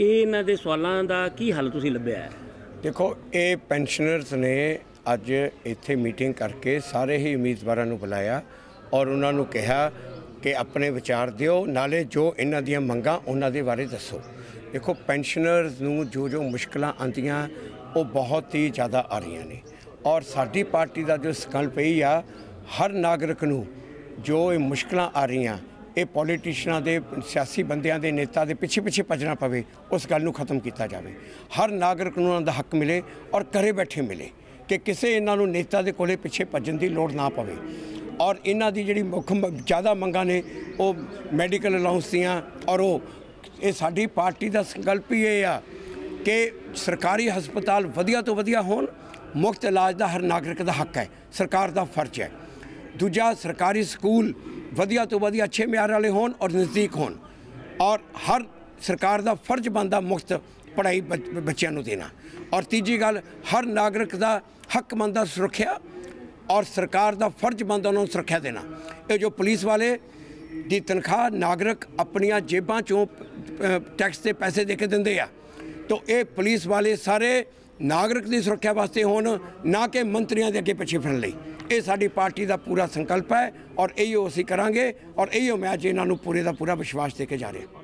ਇਹ ਇਹਨਾਂ ਦੇ ਸਵਾਲਾਂ ਦਾ ਕੀ ਹੱਲ ਤੁਸੀਂ ਲੱਭਿਆ ਹੈ? ਦੇਖੋ, ਇਹ ਪੈਨਸ਼ਨਰਸ ਨੇ ਅੱਜ ਇੱਥੇ ਮੀਟਿੰਗ ਕਰਕੇ ਸਾਰੇ ਹੀ ਉਮੀਦਵਾਰਾਂ ਨੂੰ ਬੁਲਾਇਆ ਔਰ ਉਹਨਾਂ ਨੂੰ ਕਿਹਾ ਕਿ ਆਪਣੇ ਵਿਚਾਰ ਦਿਓ, ਨਾਲੇ ਜੋ ਇਹਨਾਂ ਦੀਆਂ ਮੰਗਾਂ ਉਹਨਾਂ ਦੇ ਬਾਰੇ ਦੱਸੋ। ਦੇਖੋ ਪੈਨਸ਼ਨਰਸ ਨੂੰ ਜੋ ਜੋ ਮੁਸ਼ਕਲਾਂ ਆਉਂਦੀਆਂ, ਉਹ ਬਹੁਤ ਹੀ ਜ਼ਿਆਦਾ ਆ ਰਹੀਆਂ ਨੇ। ਔਰ ਸਾਡੀ ਪਾਰਟੀ ਦਾ ਜੋ ਸੰਕਲਪ ਇਹ ਆ, ਹਰ ਨਾਗਰਿਕ ਨੂੰ ਜੋ ਇਹ ਮੁਸ਼ਕਲਾਂ ਆ ਰਹੀਆਂ ਇਹ ਪੋਲੀਟੀਸ਼ੀਅਨਾਂ ਦੇ, ਸਿਆਸੀ ਬੰਦਿਆਂ ਦੇ, ਨੇਤਾ ਦੇ ਪਿੱਛੇ ਪਿੱਛੇ ਭੱਜਣਾ ਪਵੇ, ਉਸ ਗੱਲ ਨੂੰ ਖਤਮ ਕੀਤਾ ਜਾਵੇ। ਹਰ ਨਾਗਰਿਕ ਨੂੰ ਉਹਨਾਂ ਦਾ ਹੱਕ ਮਿਲੇ ਔਰ ਘਰੇ ਬੈਠੇ ਮਿਲੇ ਕਿ ਕਿਸੇ ਇਹਨਾਂ ਨੂੰ ਨੇਤਾ ਦੇ ਕੋਲੇ ਪਿੱਛੇ ਭੱਜਣ ਦੀ ਲੋੜ ਨਾ ਪਵੇ। ਔਰ ਇਹਨਾਂ ਦੀ ਜਿਹੜੀ ਮੁੱਖ ਜ਼ਿਆਦਾ ਮੰਗਾਂ ਨੇ, ਉਹ ਮੈਡੀਕਲ ਅਲਾਉਂਸ ਦੀਆਂ ਔਰ ਉਹ, ਇਹ ਸਾਡੀ ਪਾਰਟੀ ਦਾ ਸੰਕਲਪ ਹੀ ਇਹ ਆ ਕਿ ਸਰਕਾਰੀ ਹਸਪਤਾਲ ਵਧੀਆ ਤੋਂ ਵਧੀਆ ਹੋਣ, ਮੁਫਤ ਇਲਾਜ ਦਾ ਹਰ ਨਾਗਰਿਕ ਦਾ ਹੱਕ ਹੈ, ਸਰਕਾਰ ਦਾ ਫਰਜ਼ ਹੈ। ਦੂਜਾ, ਸਰਕਾਰੀ ਸਕੂਲ ਵਧੀਆ ਤੋਂ ਵਧੀਆ ਅੱਛੇ ਮਿਆਰ ਵਾਲੇ ਹੋਣ ਔਰ ਨਜ਼ਦੀਕ ਹੋਣ। ਔਰ ਹਰ ਸਰਕਾਰ ਦਾ ਫਰਜ਼ ਬਣਦਾ ਮੁਫਤ ਪੜ੍ਹਾਈ ਬੱਚ- ਬੱਚਿਆਂ ਨੂੰ ਦੇਣਾ। ਔਰ ਤੀਜੀ ਗੱਲ, ਹਰ ਨਾਗਰਿਕ ਦਾ ਹੱਕ ਬਣਦਾ ਸੁਰੱਖਿਆ ਔਰ ਸਰਕਾਰ ਦਾ ਫਰਜ਼ ਬਣਦਾ ਉਹਨਾਂ ਨੂੰ ਸੁਰੱਖਿਆ ਦੇਣਾ। ਇਹ ਜੋ ਪੁਲਿਸ ਵਾਲੇ ਦੀ ਤਨਖਾਹ ਨਾਗਰਿਕ ਆਪਣੀਆਂ ਜੇਬਾਂ ਚੋਂ ਟੈਕਸ ਦੇ ਪੈਸੇ ਦੇ ਕੇ ਦਿੰਦੇ ਆ, ਤਾਂ ਇਹ ਪੁਲਿਸ ਵਾਲੇ ਸਾਰੇ ਨਾਗਰਿਕ ਦੀ ਸੁਰੱਖਿਆ ਵਾਸਤੇ ਹੋਣ, ਨਾ ਕਿ ਮੰਤਰੀਆਂ ਦੇ ਅੱਗੇ ਪਿੱਛੇ ਫਿਰਨ ਲਈ। ਇਹ ਸਾਡੀ ਪਾਰਟੀ ਦਾ ਪੂਰਾ ਸੰਕਲਪ ਹੈ ਔਰ ਇਹੀਓ ਅਸੀਂ ਕਰਾਂਗੇ ਔਰ ਇਹੀਓ ਮੈਂ ਅੱਜ ਇਹਨਾਂ ਨੂੰ ਪੂਰੇ ਦਾ ਪੂਰਾ ਵਿਸ਼ਵਾਸ ਦੇ ਕੇ ਜਾ ਰਿਹਾ